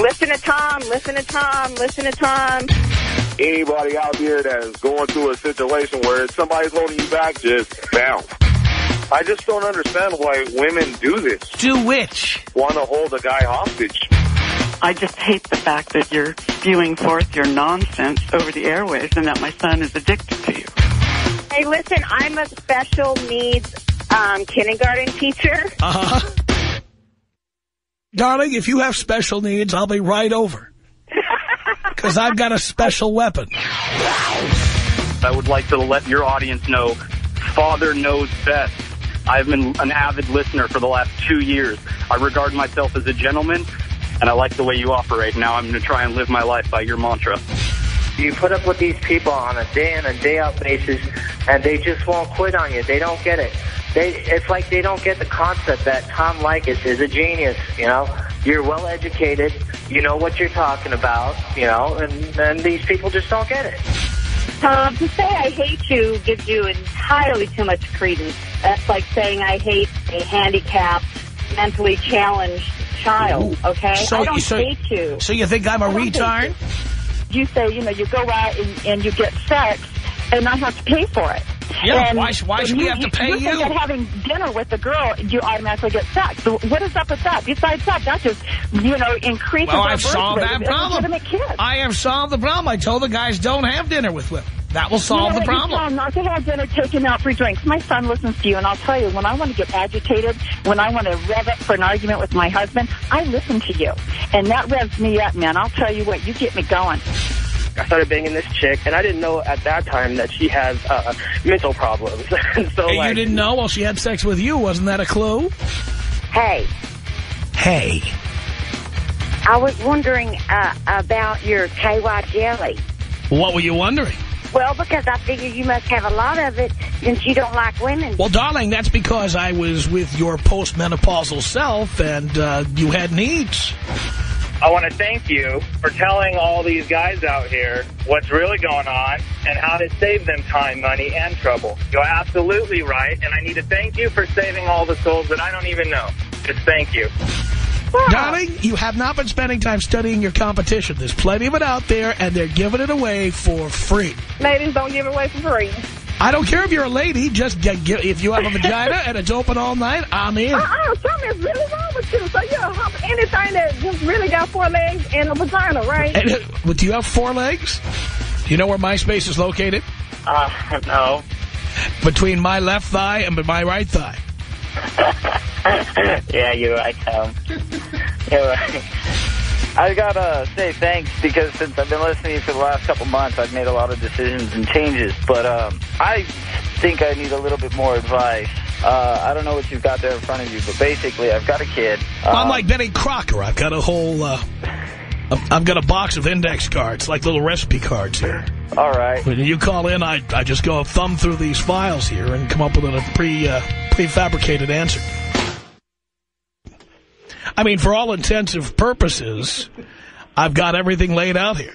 Listen to Tom, listen to Tom, listen to Tom. Anybody out there that is going through a situation where somebody's holding you back, just bounce. I just don't understand why women do this. Do which? Want to hold a guy hostage. I just hate the fact that you're spewing forth your nonsense over the airways and that my son is addicted to you. Hey, listen, I'm a special needs um, kindergarten teacher. Uh-huh. Darling, if you have special needs, I'll be right over. Because I've got a special weapon. I would like to let your audience know Father knows best. I've been an avid listener for the last two years. I regard myself as a gentleman, and I like the way you operate. Now I'm going to try and live my life by your mantra. You put up with these people on a day in and day out basis, and they just won't quit on you. They don't get it. They, it's like they don't get the concept that Tom Leykis is a genius. You know, you're well educated. You know what you're talking about. You know, and and these people just don't get it. Tom, to say I hate you gives you entirely too much credence. That's like saying I hate a handicapped, mentally challenged child, okay? So- I don't so- hate you. So you think I'm a I don't hate retard? You say, you know, you go out and, and you get sex, and I have to pay for it. Yeah, And why why should we you- have to pay you? think you? that having dinner with a girl, you automatically get sex. So what is up with that? Besides that, that just, you know, increases Well, I've solved that problem. I have solved the problem. I told the guys don't have dinner with women. That will You solve know the what? You problem. tell 'em not to have dinner taken out for drinks. My son listens to you, and I'll tell you, when I want to get agitated, when I want to rev up for an argument with my husband, I listen to you. And that revs me up, man. I'll tell you what, you get me going. I started banging this chick, and I didn't know at that time that she has uh, mental problems. so Hey, like, you didn't know? Well, she had sex with you. Wasn't that a clue? Hey, Hey. I was wondering uh, about your KY jelly. What were you wondering? Well, because I figure you must have a lot of it since you don't like women. Well, darling, that's because I was with your postmenopausal self and uh, you had needs. I want to thank you for telling all these guys out here what's really going on and how to save them time, money, and trouble. You're absolutely right, and I need to thank you for saving all the souls that I don't even know. Just thank you. Darling, you have not been spending time studying your competition. There's plenty of it out there, and they're giving it away for free. Ladies don't give it away for free. I don't care if you're a lady. Just get, get, if you have a vagina and it's open all night, I'm in. Uh-uh, something's really wrong with you. So you'll hump anything that just really got four legs and a vagina, right? And, uh, but do you have four legs? Do you know where MySpace is located? Uh, no. Between my left thigh and my right thigh. yeah, you're right, Tom. You're right. I gotta say thanks because since I've been listening to you for the last couple months, I've made a lot of decisions and changes. But um, I think I need a little bit more advice. Uh, I don't know what you've got there in front of you, but basically, I've got a kid. I'm Um, like Betty Crocker. I've got a whole, uh, I've I've got a box of index cards, like little recipe cards here. All right. When you call in, I, I just go thumb through these files here and come up with a pre, uh, prefabricated answer. I mean, for all intensive purposes, I've got everything laid out here.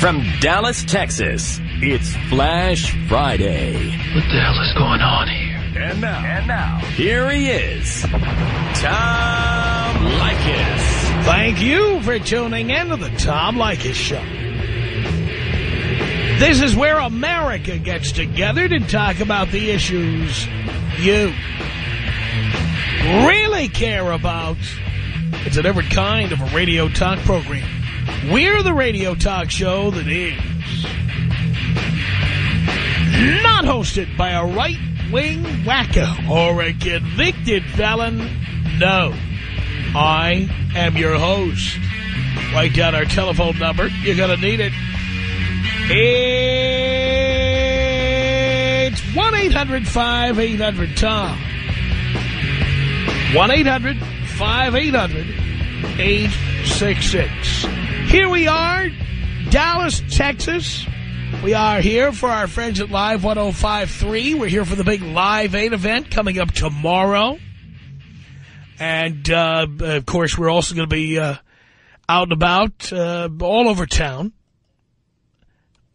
From Dallas, Texas, it's Flash Friday. What the hell is going on here? And now, and now, here he is, Tom Leykis. Thank you for tuning in to the Tom Leykis Show. This is where America gets together to talk about the issues you really care about. It's a different kind of a radio talk program. We're the radio talk show that is not hosted by a right-wing wacko or a convicted felon. No. I am your host. Write down our telephone number. You're going to need it. It's 1-800-5800-TOM. 1-800-5800-866. Here we are, Dallas, Texas. We are here for our friends at Live 1053. We're here for the big Live 8 event coming up tomorrow. And, uh, of course, we're also going to be uh, out and about uh, all over town.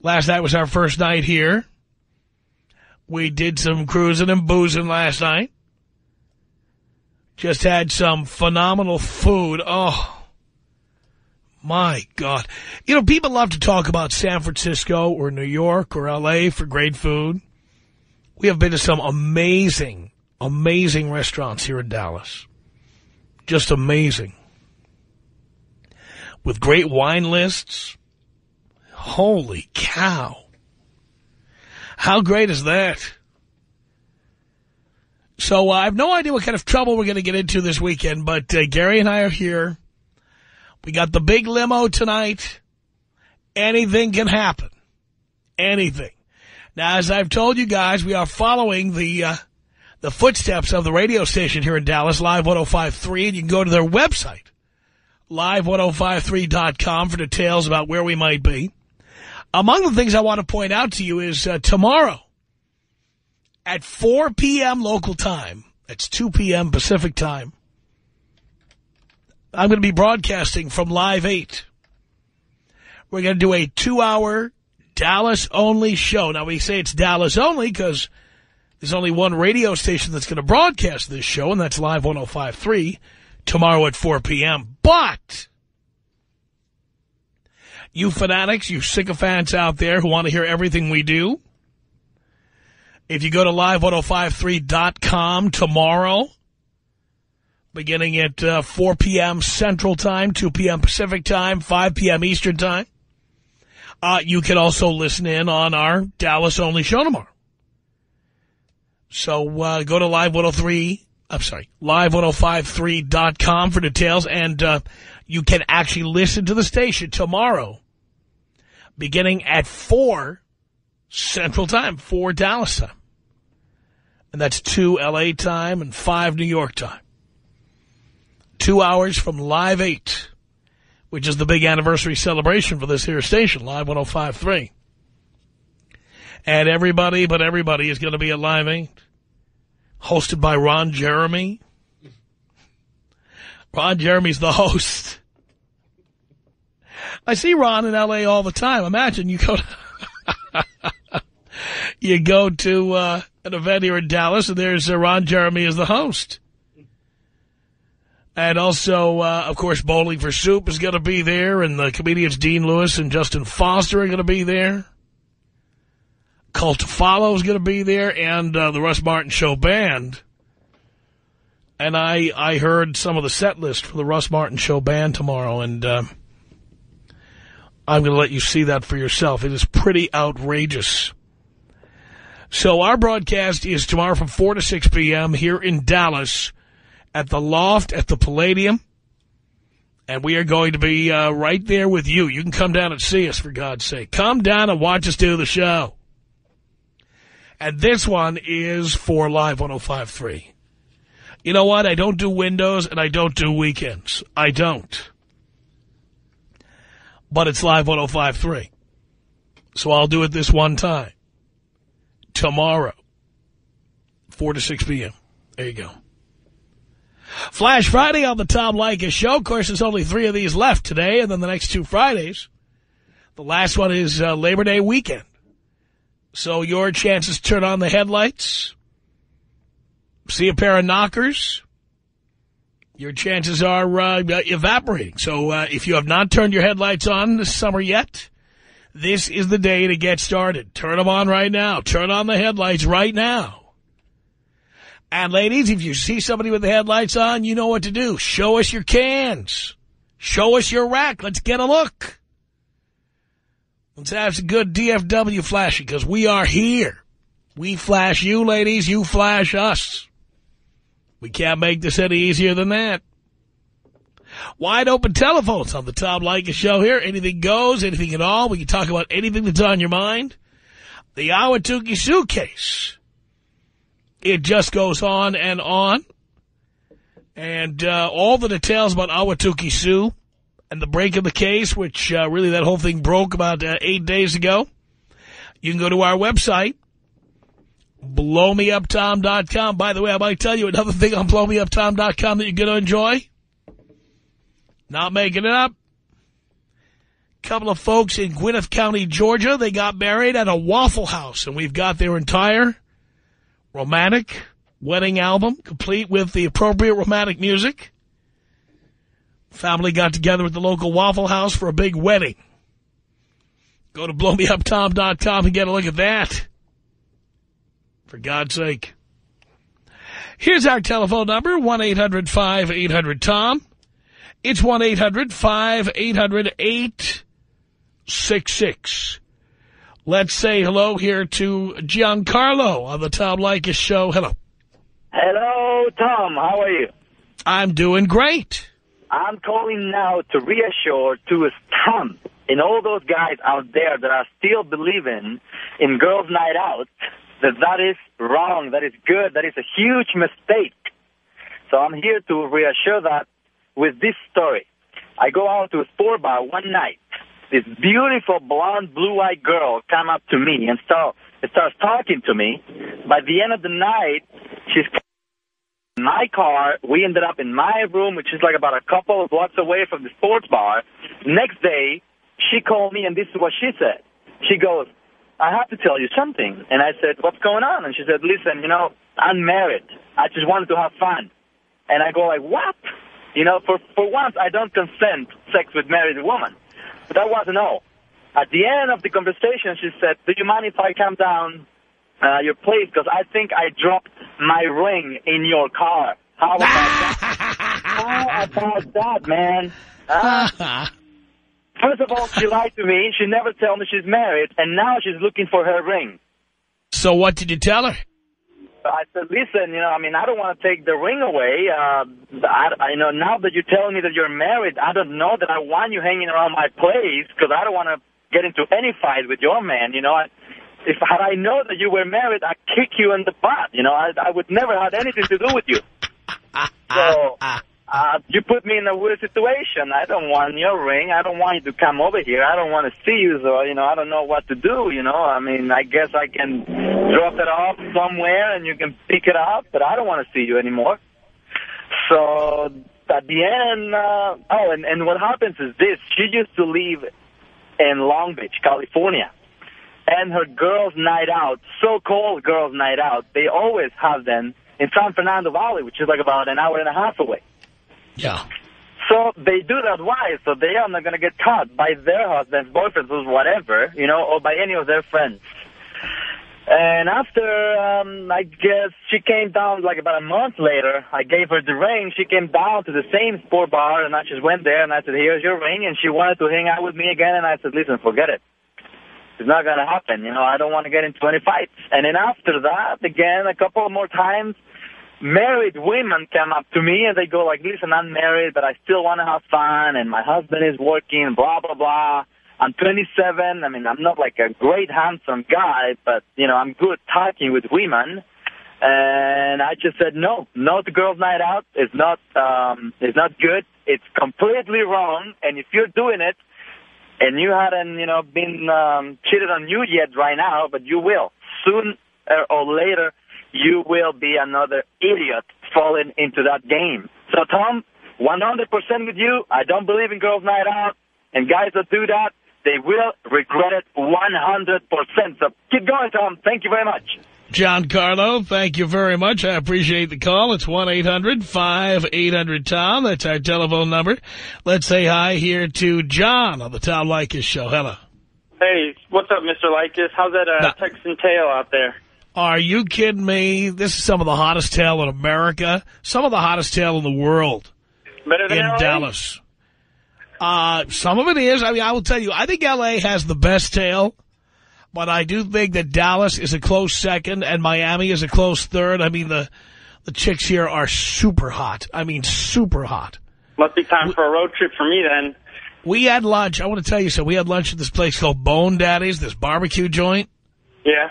Last night was our first night here. We did some cruising and boozing last night. Just had some phenomenal food. Oh, my God. You know, people love to talk about San Francisco or New York or L.A. for great food. We have been to some amazing, amazing restaurants here in Dallas. Just amazing. With great wine lists. Holy cow. How great is that? So uh, I have no idea what kind of trouble we're going to get into this weekend, but uh, Gary and I are here. We got the big limo tonight. Anything can happen. Anything. Now, as I've told you guys, we are following the uh, the footsteps of the radio station here in Dallas, Live 105.3, and you can go to their website, live1053.com, for details about where we might be. Among the things I want to point out to you is uh, tomorrow at 4 p.m. local time, that's 2 p.m. Pacific time, I'm going to be broadcasting from Live 8. We're going to do a two-hour Dallas-only show. Now, we say it's Dallas only because there's only one radio station that's going to broadcast this show, and that's Live 105.3 tomorrow at 4 p.m. But you fanatics, you sycophants out there who want to hear everything we do, if you go to live1053.com tomorrow, beginning at uh, 4 p.m. Central Time, 2 p.m. Pacific Time, 5 p.m. Eastern Time, uh, you can also listen in on our Dallas-only show tomorrow. So uh, go to Live 103, I'm sorry, live1053.com for details, and uh, you can actually listen to the station tomorrow beginning at 4 Central Time, 4 Dallas time. And that's 2 L.A. time and 5 New York time. Two hours from Live 8, which is the big anniversary celebration for this here station, Live 105.3. And everybody but everybody is going to be at Live 8, hosted by Ron Jeremy. Ron Jeremy's the host. I see Ron in L.A. all the time. Imagine you go to, you go to uh, an event here in Dallas, and there's uh, Ron Jeremy as the host. And also, uh, of course, Bowling for Soup is going to be there, and the comedians Dean Lewis and Justin Foster are going to be there. Cult Follow is going to be there, and uh, the Russ Martin Show Band. And I, I heard some of the set list for the Russ Martin Show Band tomorrow, and... Uh, I'm going to let you see that for yourself. It is pretty outrageous. So our broadcast is tomorrow from 4 to 6 p.m. here in Dallas at the Loft at the Palladium. And we are going to be uh, right there with you. You can come down and see us, for God's sake. Come down and watch us do the show. And this one is for Live 105.3. You know what? I don't do windows and I don't do weekends. I don't but it's live 105.3. So I'll do it this one time. Tomorrow, 4 to 6 p.m. There you go. Flash Friday on the Tom Leykis Show. Of course, there's only three of these left today, and then the next two Fridays. The last one is uh, Labor Day weekend. So your chances turn on the headlights, see a pair of knockers, your chances are uh, evaporating. So uh, if you have not turned your headlights on this summer yet, this is the day to get started. Turn them on right now. Turn on the headlights right now. And ladies, if you see somebody with the headlights on, you know what to do. Show us your cans. Show us your rack. Let's get a look. Let's have some good DFW flashing because we are here. We flash you, ladies. You flash us. We can't make this any easier than that. Wide open telephones on the Tom Leykis show here. Anything goes, anything at all. We can talk about anything that's on your mind. The Awatuki suitcase. It just goes on and on. And uh, all the details about Awatuki Sue and the break of the case, which uh, really that whole thing broke about uh, eight days ago. You can go to our website, blowmeuptom.com. By the way, I might tell you another thing on blowmeuptom.com that you're going to enjoy. Not making it up. couple of folks in Gwinnett County, Georgia, they got married at a Waffle House, and we've got their entire romantic wedding album, complete with the appropriate romantic music. Family got together at the local Waffle House for a big wedding. Go to blowmeuptom.com and get a look at that. For God's sake. Here's our telephone number, 1-800-5800-TOM. It's 1-800-5800-866. Let's say hello here to Giancarlo on the Tom Leykis show. Hello. Hello, Tom. How are you? I'm doing great. I'm calling now to reassure to Tom in all those guys out there that are still believing in girls' night out that that is wrong, that is good, that is a huge mistake. So I'm here to reassure that with this story. I go out to a sport bar one night. This beautiful blonde, blue-eyed girl come up to me and start, starts talking to me. By the end of the night, she's my car. We ended up in my room, which is like about a couple of blocks away from the sports bar. Next day, she called me, and this is what she said. She goes, I have to tell you something. And I said, what's going on? And she said, listen, you know, I'm married. I just wanted to have fun. And I go like, what? You know, for, for once, I don't consent sex with married woman. But that wasn't all. At the end of the conversation, she said, do you mind if I come down uh, your place? Because I think I dropped my ring in your car. How about that? How about that, man? Uh, first of all, she lied to me. She never told me she's married, and now she's looking for her ring. So what did you tell her? I said, listen, you know, I mean, I don't want to take the ring away. Uh, I, I, you know, now that you're telling me that you're married, I don't know that I want you hanging around my place because I don't want to get into any fight with your man. You know, I, if had I know that you were married, I'd kick you in the butt. You know, I, I would never have anything to do with you. So uh, you put me in a weird situation. I don't want your ring. I don't want you to come over here. I don't want to see you. So, you know, I don't know what to do, you know. I mean, I guess I can drop it off somewhere and you can pick it up, but I don't want to see you anymore. So at the end, uh, oh, and, and what happens is this. She used to live in Long Beach, California. And her girls' night out, so-called girls' night out, they always have them in San Fernando Valley, which is like about an hour and a half away. Yeah. So they do that why? So they are not going to get caught by their husbands, boyfriends, or whatever, you know, or by any of their friends. And after, um, I guess, she came down like about a month later, I gave her the ring. She came down to the same sport bar, and I just went there, and I said, here's your ring. And she wanted to hang out with me again, and I said, listen, forget it. It's not going to happen. You know, I don't want to get into any fights. And then after that, again, a couple more times, married women come up to me and they go like, listen, I'm married, but I still want to have fun, and my husband is working, blah, blah, blah. I'm 27. I mean, I'm not like a great handsome guy, but, you know, I'm good talking with women. And I just said, no, no girls' night out. It's not, um, it's not good. It's completely wrong. And if you're doing it, and you hadn't, you know, been um, cheated on you yet right now, but you will. Soon or later, you will be another idiot falling into that game. So, Tom, 100% with you. I don't believe in girls' night out. And guys that do that, they will regret it 100%. So keep going, Tom. Thank you very much. Giancarlo, thank you very much. I appreciate the call. It's 1-800-5800-TOM. That's our telephone number. Let's say hi here to John on the Tom Leykis show. Hello. Hey, what's up, Mr. Leykis? How's that uh, Texan tail out there? Are you kidding me? This is some of the hottest tail in America. Some of the hottest tail in the world. Better than in LA? Dallas. Uh, some of it is. I mean, I will tell you, I think L.A. has the best tail. But I do think that Dallas is a close second and Miami is a close third. I mean, the the chicks here are super hot. I mean, super hot. Must be time for a road trip for me then. We had lunch. I want to tell you so. We had lunch at this place called Bone Daddy's, this barbecue joint. Yeah.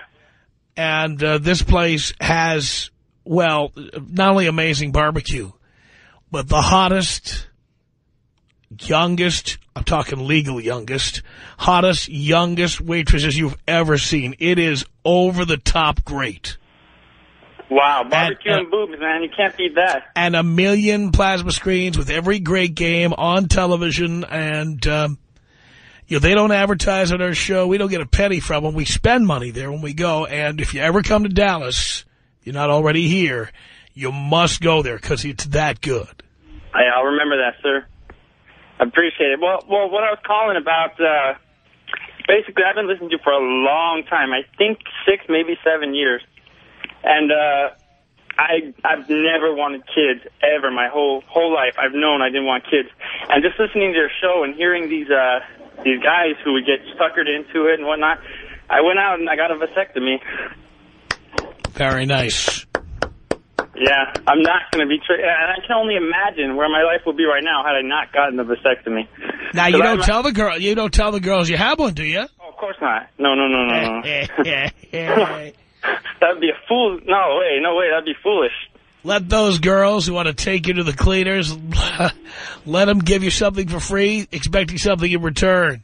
And uh, this place has, well, not only amazing barbecue, but the hottest, youngest, I'm talking legal youngest, hottest, youngest waitresses you've ever seen. It is over the top great. Wow, barbecue and, and boobs, man. You can't beat that. And a million plasma screens with every great game on television. And, um, you know, they don't advertise on our show. We don't get a penny from them. We spend money there when we go. And if you ever come to Dallas, you're not already here, you must go there because it's that good. I, I'll remember that, sir. Appreciate it. Well, well, what I was calling about, uh, basically, I've been listening to you for a long time. I think six, maybe seven years. And uh, I, I've never wanted kids, ever. My whole whole life, I've known I didn't want kids. And just listening to your show and hearing these uh, these guys who would get suckered into it and whatnot, I went out and I got a vasectomy. Very nice. Yeah, I'm not going to be... And I can only imagine where my life would be right now had I not gotten the vasectomy. Now, you don't I'm- tell the girl, you don't tell the girls you have one, do you? Oh, of course not. No, no, no, no, no. That'd be a fool. No way, no way. That'd be foolish. Let those girls who want to take you to the cleaners, let them give you something for free, expecting something in return.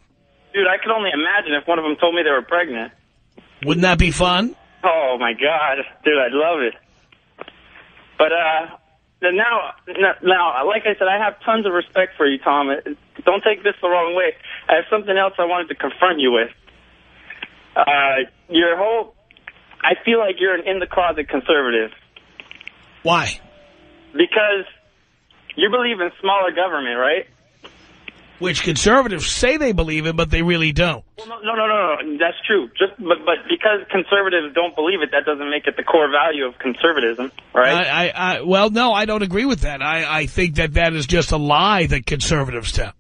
Dude, I could only imagine if one of them told me they were pregnant. Wouldn't that be fun? Oh, my God. Dude, I'd love it. But, uh, now, now, like I said, I have tons of respect for you, Tom. Don't take this the wrong way. I have something else I wanted to confront you with. Uh, your whole, I feel like you're an in-the-closet conservative. Why? Because you believe in smaller government, right? Which conservatives say they believe in, but they really don't. Well, no, no, no, no, no. That's true. Just, but, but because conservatives don't believe it, that doesn't make it the core value of conservatism, right? I, I, I, well, no, I don't agree with that. I, I think that that is just a lie that conservatives tell.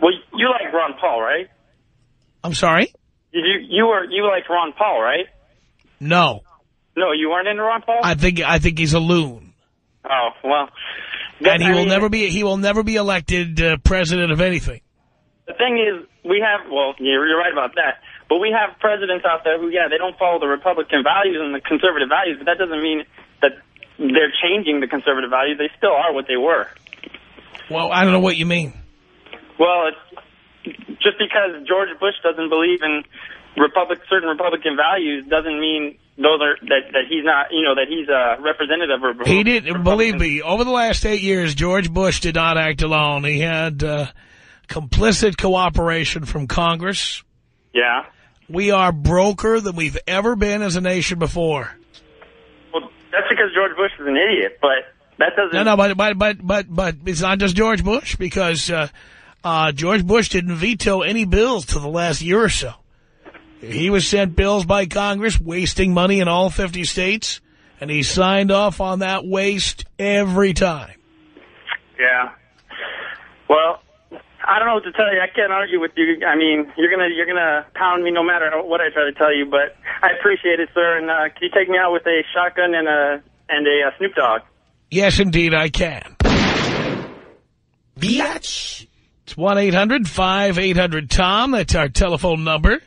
well, you like Ron Paul, right? I'm sorry? You, you were, you liked Ron Paul, right? No. No, you weren't into Ron Paul? I think, I think he's a loon. oh, well. And he I will mean, never be, he will never be elected uh, president of anything. The thing is, we have, well, you're, you're right about that. But we have presidents out there who, yeah, they don't follow the Republican values and the conservative values, but that doesn't mean that they're changing the conservative values. They still are what they were. Well, I don't know what you mean. Well, it's just because George Bush doesn't believe in Republic, certain Republican values doesn't mean those are that that he's not, you know, that he's a representative of. He did, believe me, over the last eight years, George Bush did not act alone. He had uh, complicit cooperation from Congress. Yeah. We are broker than we've ever been as a nation before. Well, that's because George Bush is an idiot, but that doesn't. No, no, but but but but but it's not just George Bush because uh, uh, George Bush didn't veto any bills to the last year or so. He was sent bills by Congress wasting money in all 50 states, and he signed off on that waste every time. Yeah. Well, I don't know what to tell you. I can't argue with you. I mean, you're gonna you're gonna pound me no matter what I try to tell you. But I appreciate it, sir. And uh, can you take me out with a shotgun and a and a uh, Snoop Dogg? Yes, indeed, I can. Biatch. It's 1-800-5800-TOM. That's our telephone number.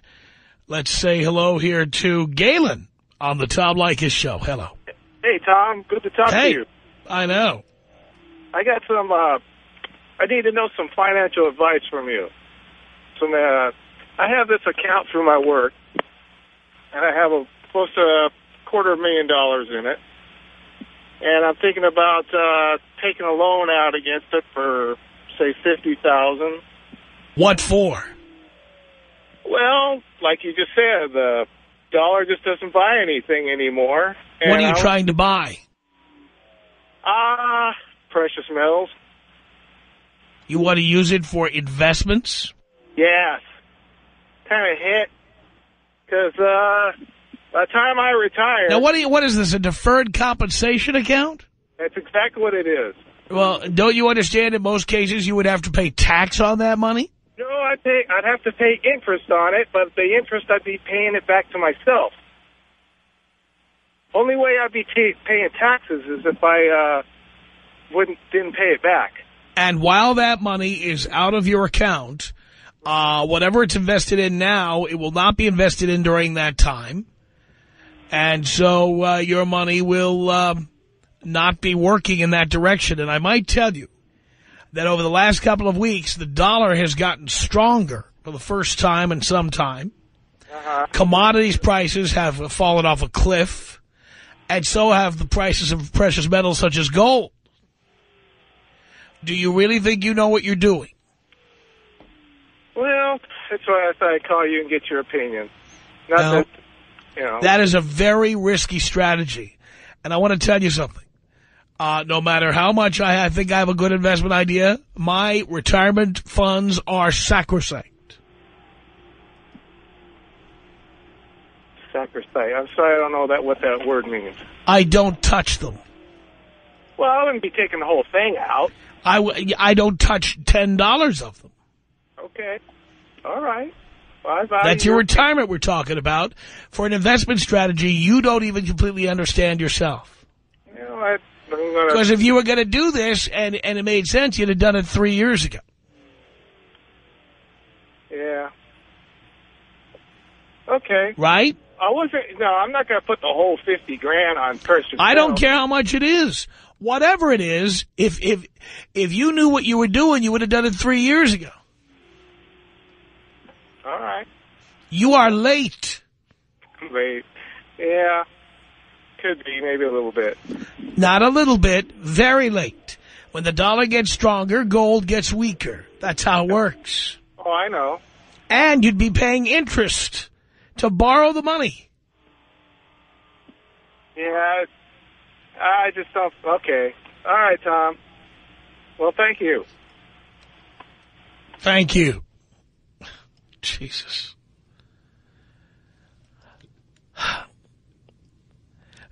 Let's say hello here to Galen on the Tom Leykis show. Hello. Hey, Tom. Good to talk Hey. to you. I know. I got some, uh, I need to know some financial advice from you. Some, uh, I have this account through my work, and I have a close to a quarter of a million dollars in it. And I'm thinking about, uh, taking a loan out against it for, say, 50000 What for? Well, like you just said, the dollar just doesn't buy anything anymore. what are you was- trying to buy? Ah, precious metals. You want to use it for investments? Yes. Kind of hit. Because uh, by the time I retire, Now, what, do you, what is this, a deferred compensation account? that's exactly what it is. Well, don't you understand in most cases you would have to pay tax on that money? No, I'd, pay, I'd have to pay interest on it, but the interest I'd be paying it back to myself. Only way I'd be paying taxes is if I uh, wouldn't didn't pay it back. And while that money is out of your account, uh, whatever it's invested in now, it will not be invested in during that time. And so uh, your money will um, not be working in that direction. And I might tell you that over the last couple of weeks, the dollar has gotten stronger for the first time in some time. Uh-huh. Commodities prices have fallen off a cliff, and so have the prices of precious metals such as gold. Do you really think you know what you're doing? Well, that's why I thought I'd call you and get your opinion. Not No. that, you know. That is a very risky strategy. And I want to tell you something. Uh, no matter how much I, I think I have a good investment idea, my retirement funds are sacrosanct. Sacrosanct. I'm sorry, I don't know that what that word means. I don't touch them. Well, I wouldn't be taking the whole thing out. I, w I don't touch $10 of them. Okay. All right. Well, That's your retirement we're talking about. For an investment strategy you don't even completely understand yourself. You know, I. Because if you were going to do this and, and it made sense, you'd have done it three years ago. Yeah. Okay. Right? I wasn't. No, I'm not going to put the whole fifty grand on person. I don't care how much it is. Whatever it is, if if if you knew what you were doing, you would have done it three years ago. All right. You are late. Late. Yeah. Could be maybe a little bit. Not a little bit, very late. When the dollar gets stronger, gold gets weaker. That's how it works. Oh, I know. And you'd be paying interest to borrow the money. Yeah. I just don't. Okay. All right, Tom. Well, thank you. Thank you. Jesus.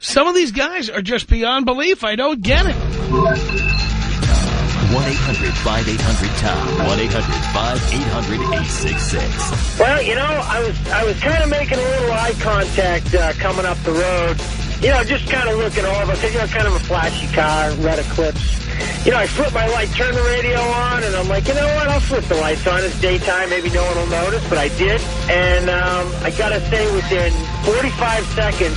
Some of these guys are just beyond belief. I don't get it. 1-800-5800-TOM. 1-800-5800-866. Well, you know, I was I was kind of making a little eye contact uh, coming up the road. You know, just kind of looking over, because, you know, kind of a flashy car, red eclipse. You know, I flip my light, turn the radio on, and I'm like, you know what, I'll flip the lights on. It's daytime, maybe no one will notice, but I did. And um, I got to say, within 45 seconds,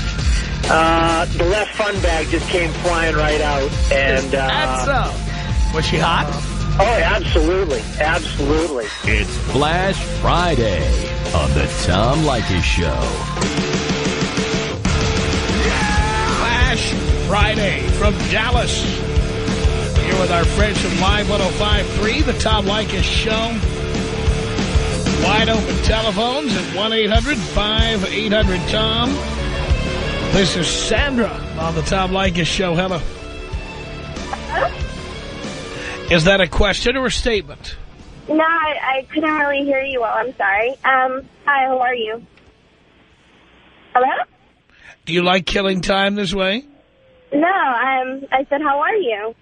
uh, the left fun bag just came flying right out. And uh, That's so. Was she hot? Oh, absolutely. Absolutely. It's Flash Friday on the Tom Leykis Show. Yeah! Flash Friday from Dallas. Here with our friends from Live 105.3, the Tom Leykis Show. Wide open telephones at 1-800-5800-TOM. This is Sandra on the Tom Leykis Show. Hello. Is that a question or a statement? No, I, I couldn't really hear you well. I'm sorry. Um, hi, how are you? Hello? Do you like killing time this way? No, um, I said, how are you?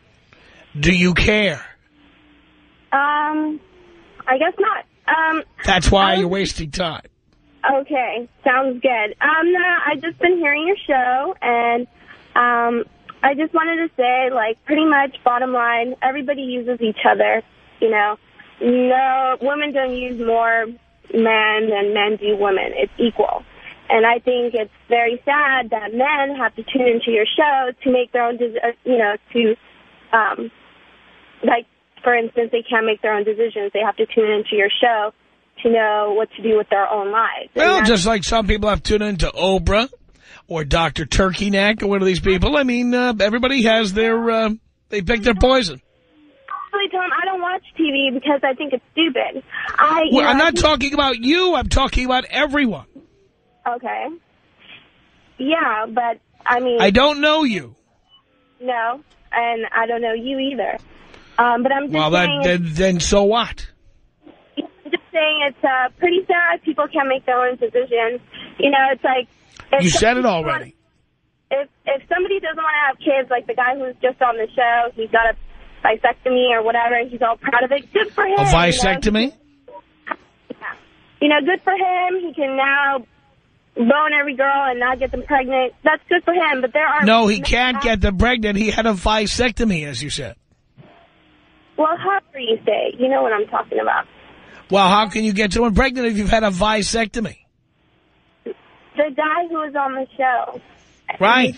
Do you care? Um, I guess not. Um, That's why you're wasting time. Okay, sounds good. Um, no, I just been hearing your show, and um, I just wanted to say, like, pretty much, bottom line, everybody uses each other. You know, no, women don't use more men than men do women. It's equal. And I think it's very sad that men have to tune into your show to make their own, uh, you know, to, um, like, for instance, they can't make their own decisions. They have to tune into your show to know what to do with their own lives. Well, just like some people have tuned into Oprah or Dr. Turkey Neck or one of these people. I mean, uh, everybody has their, uh, they pick their poison. Tom, I don't watch TV because I think it's stupid. I, well, know, I'm not talking about you. I'm talking about everyone. Okay. Yeah, but, I mean... I don't know you. No, and I don't know you either. Um, but I'm just Well, that, then, then so what? Saying it's uh, pretty sad people can't make their own decisions. You know, it's like... You said it already. If, if somebody doesn't want to have kids, like the guy who's just on the show, he's got a vasectomy or whatever, he's all proud of it, good for him. A you know? vasectomy? You know, good for him. He can now bone every girl and not get them pregnant. That's good for him, but there are... No, he can't get them pregnant. He had a vasectomy, as you said. Well, however you say, you know what I'm talking about. Well, how can you get someone pregnant if you've had a vasectomy? The guy who was on the show, Right.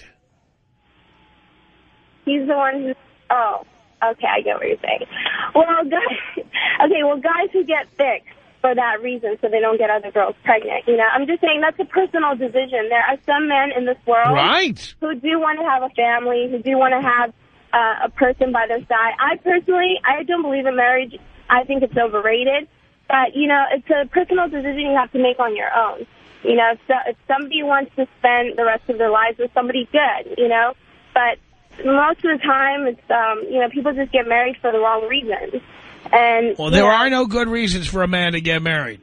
he's the one who... Oh, okay, I get what you're saying. Well, guys... Okay, well, guys who get fixed for that reason so they don't get other girls pregnant, you know, I'm just saying that's a personal decision. There are some men in this world... Right. Who do want to have a family, who do want to have uh, a person by their side. I personally, I don't believe in marriage. I think it's overrated. But, you know, it's a personal decision you have to make on your own. You know, if, so, if somebody wants to spend the rest of their lives with somebody good, you know, but most of the time, it's um, you know, people just get married for the wrong reasons. And Well, there know, are no good reasons for a man to get married.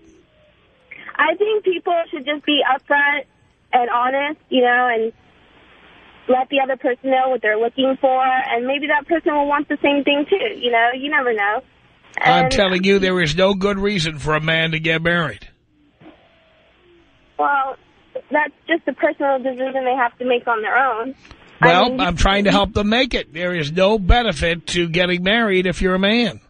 I think people should just be upfront and honest, you know, and let the other person know what they're looking for, and maybe that person will want the same thing too. You know, you never know. I'm telling you, there is no good reason for a man to get married. Well, that's just a personal decision they have to make on their own. Well, mean, I'm trying to help them make it. There is no benefit to getting married if you're a man.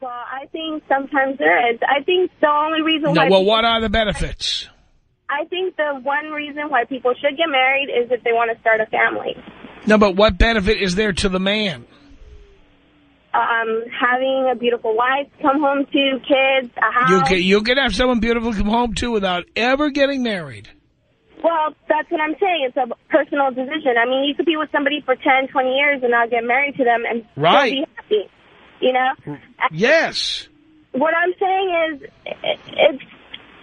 Well, I think sometimes there is. I think the only reason No, why well, what are the benefits? I think the one reason why people should get married is if they want to start a family. No, but what benefit is there to the man? Um, having a beautiful wife come home to, kids, a house. You can, you can have someone beautiful come home to without ever getting married. Well, that's what I'm saying. It's a personal decision. I mean, you could be with somebody for 10, 20 years and not get married to them and Right. be happy. You know? Yes. What I'm saying is, it, it's,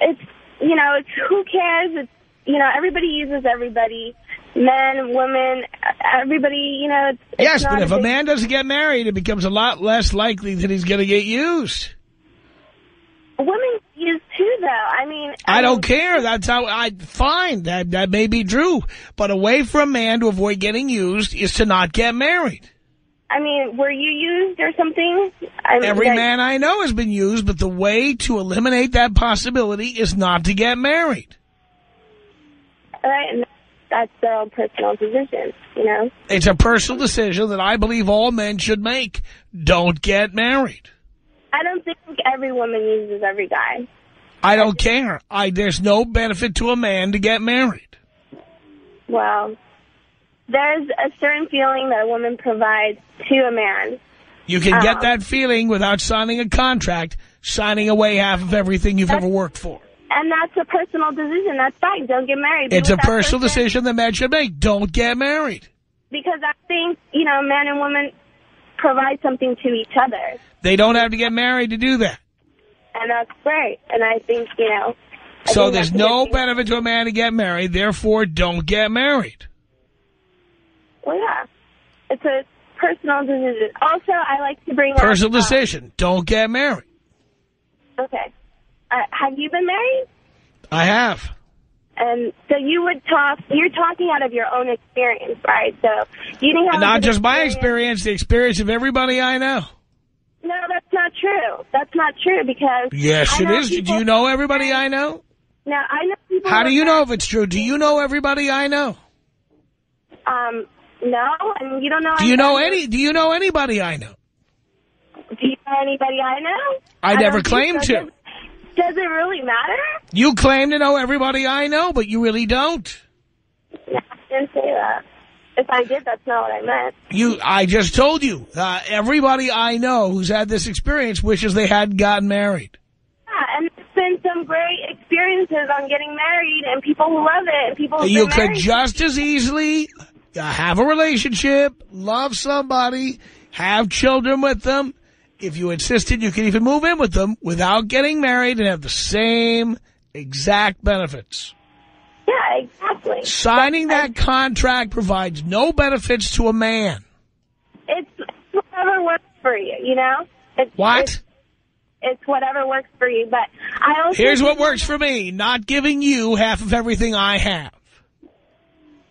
it's, you know, it's who cares? It's, you know, everybody uses everybody. Men, women, everybody, you know, it's, Yes, but if a man doesn't get married, it becomes a lot less likely that he's going to get used. Women use too, though. I mean, I don't care. That's how I find That that may be true, but a way for a man to avoid getting used is to not get married. I mean, were you used or something? I mean, Every that- man I know has been used, but the way to eliminate that possibility is not to get married. Right, that's their own personal decision, you know? It's a personal decision that I believe all men should make. Don't get married. I don't think every woman uses every guy. I don't care. I there's no benefit to a man to get married. Well, there's a certain feeling that a woman provides to a man. You can get Um, that feeling without signing a contract, signing away half of everything you've ever worked for. And that's a personal decision. That's fine. Don't get married. It's a personal person decision that men should make. Don't get married. Because I think, you know, man and woman provide something to each other. They don't have to get married to do that. And that's great. And I think, you know... I So there's that's a good no benefit to a man to get married. Therefore, don't get married. Well, yeah. It's a personal decision. Also, I like to bring Personal up... decision. Don't get married. Okay. Uh, have you been married? I have. And so you would talk, you're talking out of your own experience, right? So you didn't have Not just my experience, the experience of everybody I know. No, that's not true. That's not true because... Yes, I it is. people- Do you know everybody I know? No, I know people... How do you know if it's true? Do you know everybody I know? Um, no, and you don't know... Do you know any? Do you know anybody I know? Do you know anybody I know? I don't never claimed so. to. Does, it really matter? You claim to know everybody I know, but you really don't. No, I didn't say that. If I did, that's not what I meant. You, I just told you. Uh, everybody I know who's had this experience wishes they hadn't gotten married. Yeah, and there's been some great experiences on getting married and people who love it and people You could just as easily uh, have a relationship, love somebody, have children with them. If you insisted, you could even move in with them without getting married and have the same exact benefits. Yeah, exactly. Signing that contract provides no benefits to a man. It's whatever works for you, you know? It's, What? It's, it's whatever works for you. But I also... Here's what works for me, not giving you half of everything I have.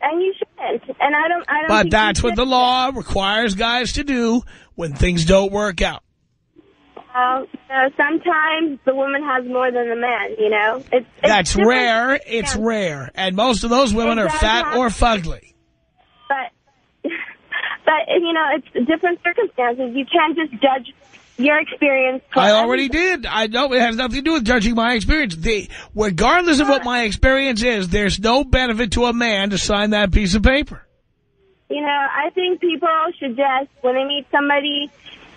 And you shouldn't. And I don't... I don't But that's what the law requires guys to do when things don't work out. You know, sometimes the woman has more than the man, you know? It's, it's That's different rare. It's circumstances. rare. And most of those women are fat or fugly. But, but, you know, it's different circumstances. You can't just judge your experience. I already did. I know it has nothing to do with judging my experience. The, regardless of what my experience is, there's no benefit to a man to sign that piece of paper. You know, I think people should just, when they meet somebody,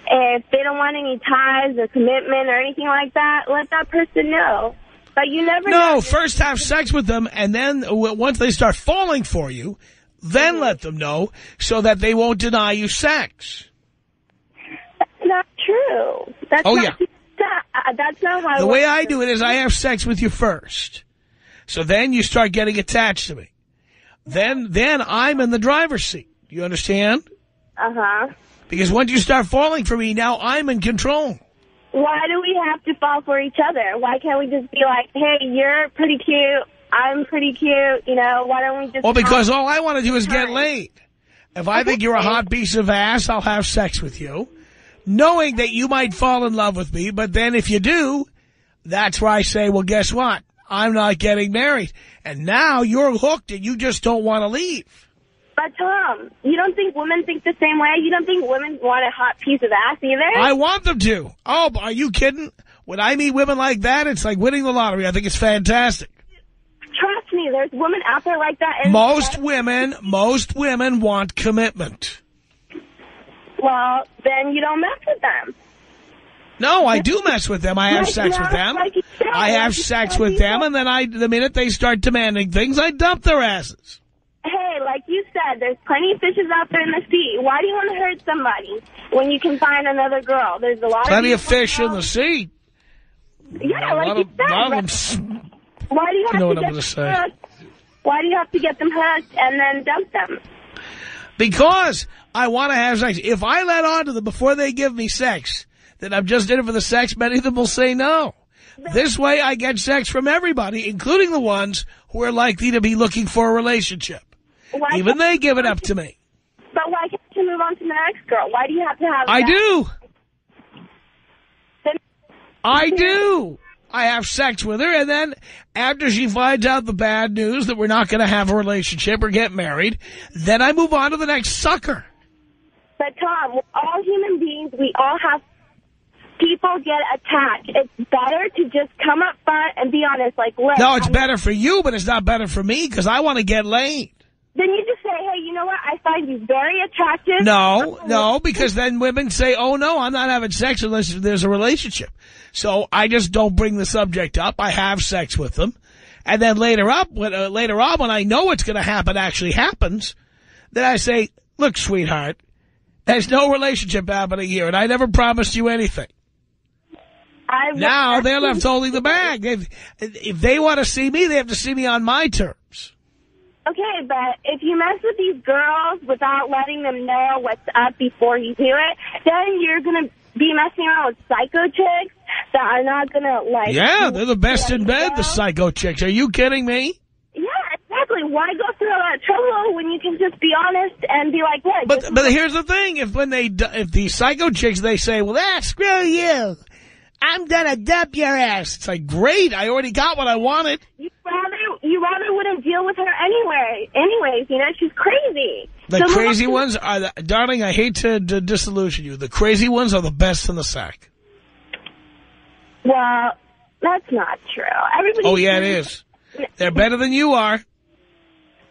if they don't want any ties or commitment or anything like that, let that person know. But you never know. No, first have sex with them, and then once they start falling for you, then Mm-hmm. let them know so that they won't deny you sex. That's not true. That's Oh, not, yeah. That, that's not how The way. I do it is I have sex with you first. So then you start getting attached to me. then then I'm in the driver's seat. You understand? Uh-huh. Because once you start falling for me, now I'm in control. Why do we have to fall for each other? Why can't we just be like, hey, you're pretty cute, I'm pretty cute, you know, why don't we just... Well, because all I want to do is get laid. If I think you're a hot piece of ass, I'll have sex with you, knowing that you might fall in love with me. But then if you do, that's where I say, well, guess what? I'm not getting married. And now you're hooked and you just don't want to leave. But, Tom, you don't think women think the same way? You don't think women want a hot piece of ass either? I want them to. Oh, are you kidding? When I meet women like that, it's like winning the lottery. I think it's fantastic. Trust me, there's women out there like that. And Most women, most women want commitment. Well, then you don't mess with them. No, I do mess with them. I have Like, sex with them. like I have sex with them, and then I, the minute they start demanding things, I dump their asses. Hey, like you said, there's plenty of fishes out there in the sea. Why do you want to hurt somebody when you can find another girl? There's a lot Plenty of of fish in the sea. Yeah, a like you of, said. lot of them why do you You have know to get gonna them say. hooked? Why do you have to get them hooked and then dump them? Because I want to have sex. If I let on to them before they give me sex, that I'm just in it for the sex, many of them will say no. This way I get sex from everybody, including the ones who are likely to be looking for a relationship. Why Even they give it up to me. But why can't you move on to the next girl? Why do you have to have I that? do. Then- I do. I have sex with her, and then after she finds out the bad news that we're not going to have a relationship or get married, then I move on to the next sucker. But Tom, all human beings. We all have people get attached. It's better to just come up front and be honest. Like, look, No, it's I'm- better for you, but it's not better for me because I want to get laid. Then you just say, hey, you know what? I find you very attractive. No, no, because then women say, oh, no, I'm not having sex unless there's a relationship. So I just don't bring the subject up. I have sex with them. And then later up, when, uh, later on, when I know what's going to happen actually happens, then I say, look, sweetheart, there's no relationship happening here, and I never promised you anything. I Now they're left holding the bag. If, if they want to see me, they have to see me on my terms. Okay, but if you mess with these girls without letting them know what's up before you do it, then you're going to be messing around with psycho chicks that are not going to, like... Yeah, they're the best in bed, the psycho chicks. Are you kidding me? Yeah, exactly. Why go through all that trouble when you can just be honest and be like, look... this But but here's the thing: if when they if the psycho chicks they say, "Well, that's screw you," I'm gonna dump your ass. It's like great. I already got what I wanted. You rather you rather wouldn't deal with her anyway. Anyways, you know she's crazy. The So crazy ones are, the, darling. I hate to, to disillusion you. The crazy ones are the best in the sack. Well, that's not true. Everybody. Oh yeah, it is. They're better than you are.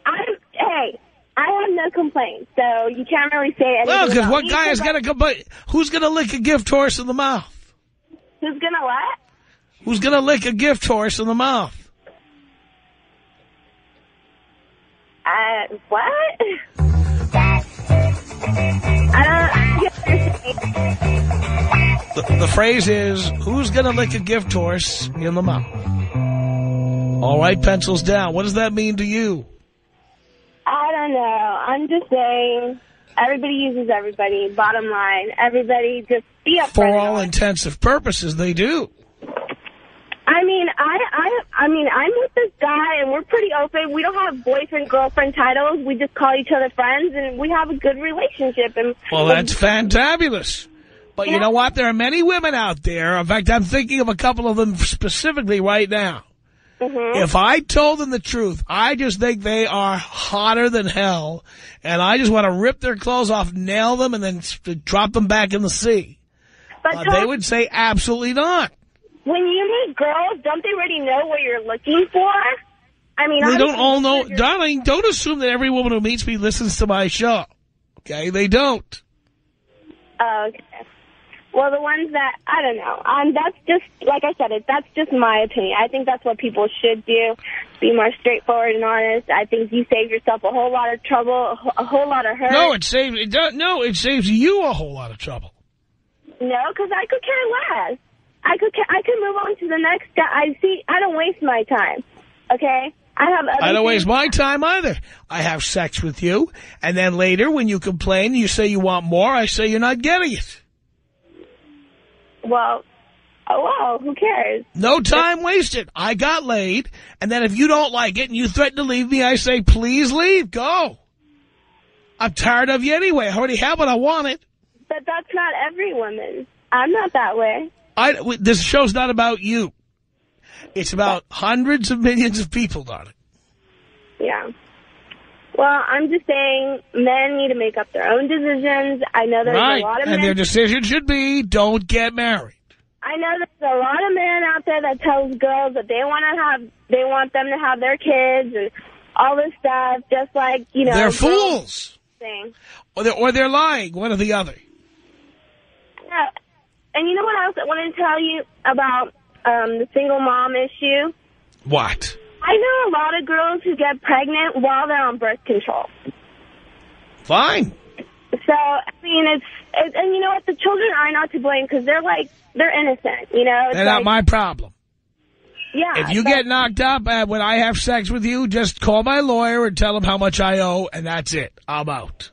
I'm, hey, I have no complaints, so you can't really say anything. Well, because what guy is gonna go? Who's gonna lick a gift horse in the mouth? Who's gonna what? Who's gonna lick a gift horse in the mouth? Uh, what? I don't get what you're saying. The, the phrase is, who's going to lick a gift horse in the mouth? All right, pencils down. What does that mean to you? I don't know. I'm just saying. Everybody uses everybody. Bottom line, everybody just be up For all intensive purposes, they do. I mean, I, I, I mean, I'm with this guy, and we're pretty open. We don't have boyfriend girlfriend titles. We just call each other friends, and we have a good relationship. And Well, that's fantabulous. But you know what? There are many women out there. In fact, I'm thinking of a couple of them specifically right now. Mhm. If I told them the truth, I just think they are hotter than hell, and I just want to rip their clothes off, nail them, and then drop them back in the sea. But Uh, they would say absolutely not. when you meet girls, don't they already know what you're looking for? I mean, They don't all know, darling, don't assume that every woman who meets me listens to my show. Okay, they don't. Okay. Well, the ones that I don't know. Um, that's just like I said. It that's just my opinion. I think that's what people should do. Be more straightforward and honest. I think you save yourself a whole lot of trouble, a whole lot of hurt. No, it saves, it does, no, it saves you a whole lot of trouble. No, because I could care less. I could I could move on to the next guy. I see. I don't waste my time. Okay. I have other I don't waste my time either. I have sex with you, and then later when you complain, you say you want more, I say you're not getting it. Well, oh well, who cares? No time wasted. I got laid, and then if you don't like it and you threaten to leave me, I say, please leave, go. I'm tired of you anyway. I already have what I wanted. But that's not every woman. I'm not that way. I, this show's not about you. It's about hundreds of millions of people, darling. Yeah. Well, I'm just saying men need to make up their own decisions. I know there's right. a lot of and men. their decision should be, don't get married. I know there's a lot of men out there that tells girls that they want to have, they want them to have their kids and all this stuff, just like you know. They're fools. Thing. Or they're, or they're lying, one or the other. Yeah. And you know what else I wanted to tell you about um, the single mom issue? What? I know a lot of girls who get pregnant while they're on birth control. Fine. So, I mean, it's, it, and you know what? The children are not to blame because they're like, they're innocent, you know? It's They're like, not my problem. Yeah. If you get knocked up uh, when I have sex with you, just call my lawyer and tell him how much I owe, and that's it. I'm out.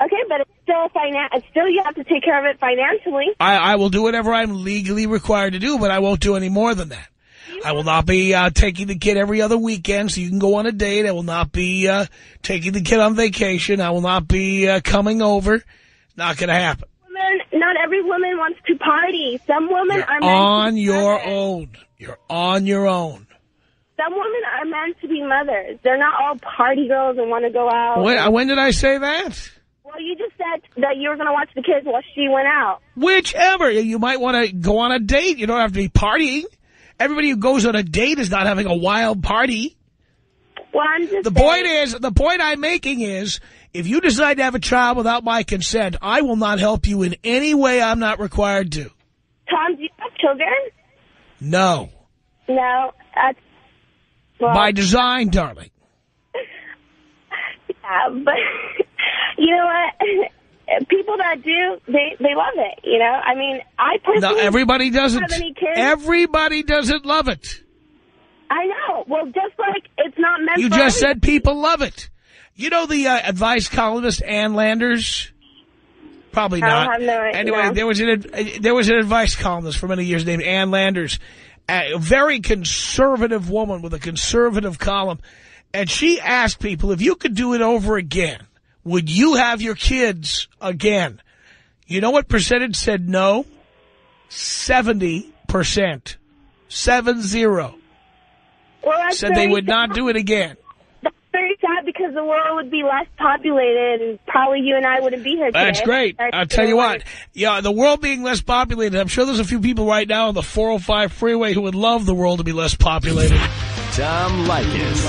Okay, but it's still finan- it's still you have to take care of it financially. I, I will do whatever I'm legally required to do, but I won't do any more than that. I will not be uh, taking the kid every other weekend so you can go on a date. I will not be uh, taking the kid on vacation. I will not be uh, coming over. Not going to happen. Women, not every woman wants to party. Some women You're are meant on to be your mothers. own. You're on your own. Some women are meant to be mothers. They're not all party girls and want to go out. When, when did I say that? Well, you just said that you were going to watch the kids while she went out. Whichever. You might want to go on a date. You don't have to be partying. Everybody who goes on a date is not having a wild party. Well, I'm just The point is, the point I'm making is, if you decide to have a child without my consent, I will not help you in any way I'm not required to. Tom, do you have children? No. No, that's well, By design, darling. yeah, but you know what? People that do, they they love it. You know, I mean, I personally No, everybody don't doesn't. have any kids. Everybody doesn't love it. I know. Well, just like it's not meant. You just said people love it. You know the uh, advice columnist Ann Landers? Probably I not. have no. Anyway, there was an there was an advice columnist for many years named Ann Landers, a very conservative woman with a conservative column, and she asked people if you could do it over again, would you have your kids again? You know what percentage said no? Seventy percent, seven zero, well, that's said they would not do it again. That's very sad because the world would be less populated, and probably you and I wouldn't be here today. That's great. I'll tell you what. Yeah, the world being less populated, I'm sure there's a few people right now on the 405 freeway who would love the world to be less populated. Tom Leykis.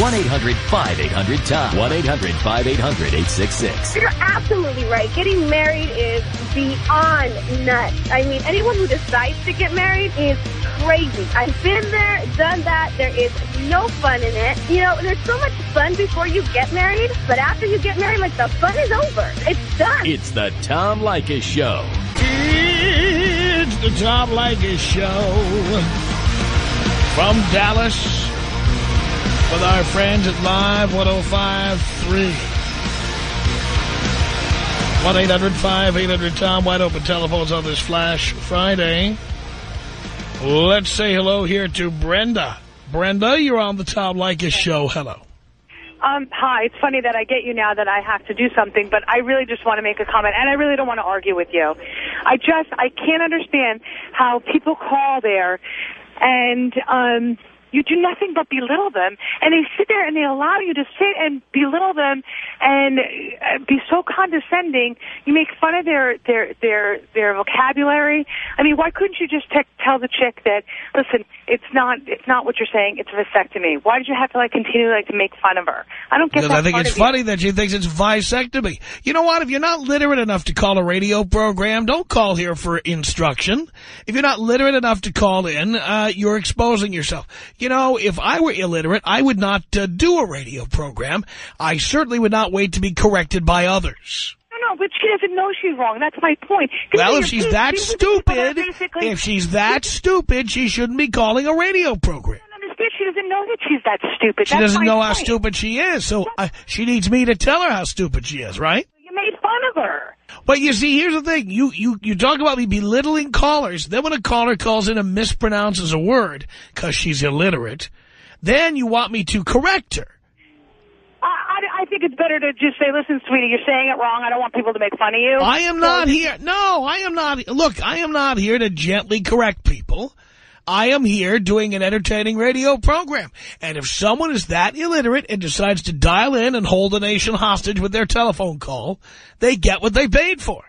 1-800-5800-TOM. 1-800-5800-866. You're absolutely right. Getting married is beyond nuts. I mean, anyone who decides to get married is crazy. I've been there, done that. There is no fun in it. You know, there's so much fun before you get married, but after you get married, like, the fun is over. It's done. It's the Tom Leykis Show. It's the Tom Leykis Show from Dallas with our friends at Live 1053. 1-800-5800-TOM. Wide open telephones on this Flash Friday. Let's say hello here to Brenda. Brenda, you're on the Tom Leykis Show. Hello. Um, hi. It's funny that I get you now that I have to do something, but I really just want to make a comment, and I really don't want to argue with you. I just, I can't understand how people call there and, um, you do nothing but belittle them, and they sit there and they allow you to sit and belittle them and uh, be so condescending. You make fun of their their their their vocabulary. I mean, why couldn't you just te- tell the chick that, listen, it's not it's not what you're saying. It's a vasectomy. Why did you have to like continue like to make fun of her? I don't get Because that I think it's of you. funny that she thinks it's vasectomy. You know what? If you're not literate enough to call a radio program, don't call here for instruction. If you're not literate enough to call in, uh, you're exposing yourself. You know, if I were illiterate, I would not uh, do a radio program. I certainly would not wait to be corrected by others. No, no, but she doesn't know she's wrong. That's my point. Well, if she's that being with that stupid, if she's that stupid, she shouldn't be calling a radio program. understand. She doesn't know that she's that stupid. She That's doesn't know how stupid she is, so uh, she needs me to tell her how stupid she is, right? You made fun of her. But you see, here's the thing. You, you, you talk about me belittling callers. Then when a caller calls in and mispronounces a word because she's illiterate, then you want me to correct her. I, I, I think it's better to just say, listen, sweetie, you're saying it wrong. I don't want people to make fun of you. I am not here. No, I am not. Look, I am not here to gently correct people. I am here doing an entertaining radio program. And if someone is that illiterate and decides to dial in and hold the nation hostage with their telephone call, they get what they paid for.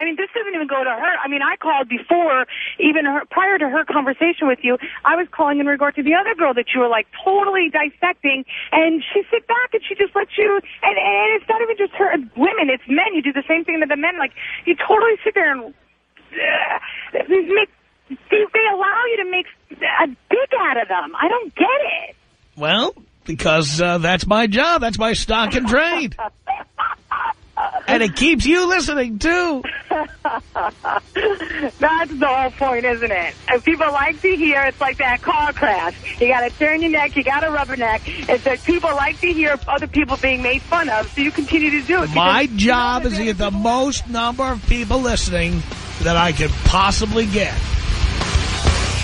I mean, this doesn't even go to her. I mean, I called before, even her, prior to her conversation with you, I was calling in regard to the other girl that you were, like, totally dissecting, and she sit back and she just lets you, and, and it's not even just her, women, it's men. You do the same thing to the men. Like, you totally sit there and uh, make, they, they allow you to make a dick out of them. I don't get it. Well, because uh, that's my job. That's my stock and trade. and it keeps you listening, too. That's the whole point, isn't it? And people like to hear, it's like that car crash. You got to turn your neck, you got to rubberneck. It's that people like to hear other people being made fun of, so you continue to do it. My job is to get the most number of people listening that I could possibly get.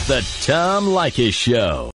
The Tom Leykis Show.